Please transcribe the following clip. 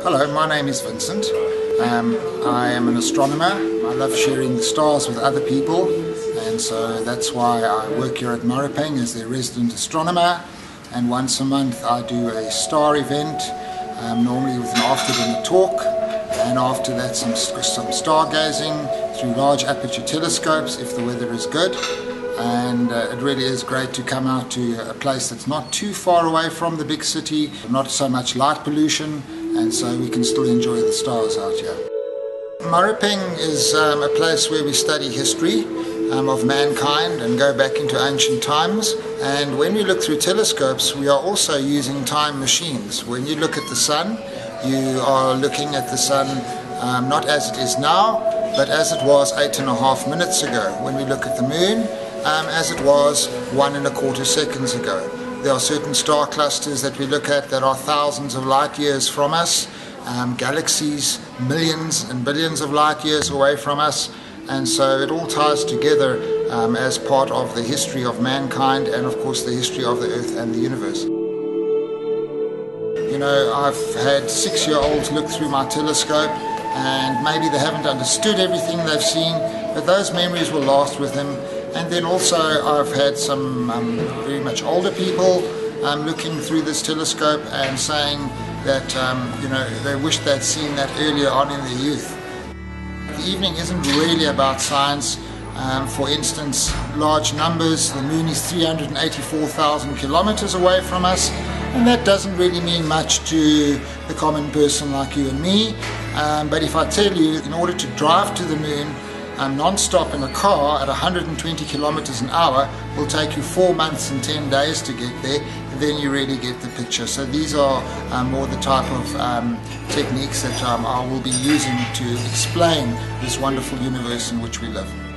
Hello, my name is Vincent. Um, I am an astronomer. I love sharing the stars with other people and so that's why I work here at Maropeng as their resident astronomer and once a month I do a star event, um, normally with an after dinner talk and after that some, some stargazing through large aperture telescopes if the weather is good and uh, it really is great to come out to a place that's not too far away from the big city, not so much light pollution and so we can still enjoy the stars out here. Maropeng is um, a place where we study history um, of mankind and go back into ancient times. And when we look through telescopes, we are also using time machines. When you look at the sun, you are looking at the sun um, not as it is now, but as it was eight and a half minutes ago. When we look at the moon, um, as it was one and a quarter seconds ago. There are certain star clusters that we look at that are thousands of light years from us, um, galaxies millions and billions of light years away from us, and so it all ties together um, as part of the history of mankind and, of course, the history of the Earth and the universe. You know, I've had six year olds look through my telescope and maybe they haven't understood everything they've seen, but those memories will last with them. And then also, I've had some um, very much older people um, looking through this telescope and saying that, um, you know, they wish they'd seen that earlier on in their youth the evening isn't really about science. Um, for instance, large numbers, the moon is 384,000 kilometers away from us, and that doesn't really mean much to the common person like you and me. Um, but if I tell you, in order to drive to the moon, um, non-stop in a car at 120 kilometers an hour will take you four months and 10 days to get there then you really get the picture so these are um, more the type of um, techniques that um, I will be using to explain this wonderful universe in which we live.